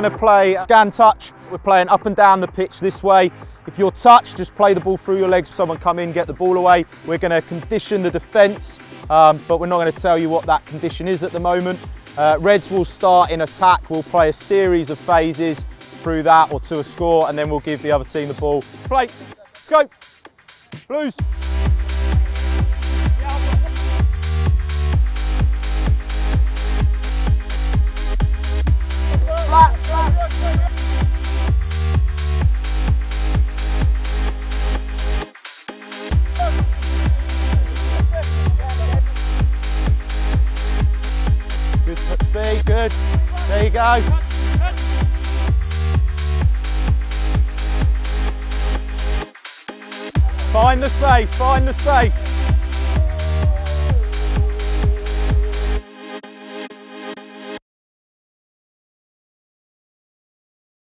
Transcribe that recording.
going to play scan touch. We're playing up and down the pitch this way. If you're touched, just play the ball through your legs. Someone come in, get the ball away. We're going to condition the defence, um, but we're not going to tell you what that condition is at the moment. Uh, Reds will start in attack. We'll play a series of phases through that or to a score, and then we'll give the other team the ball. Play. Let's go. Blues. Good. There you go. Find the space, find the space.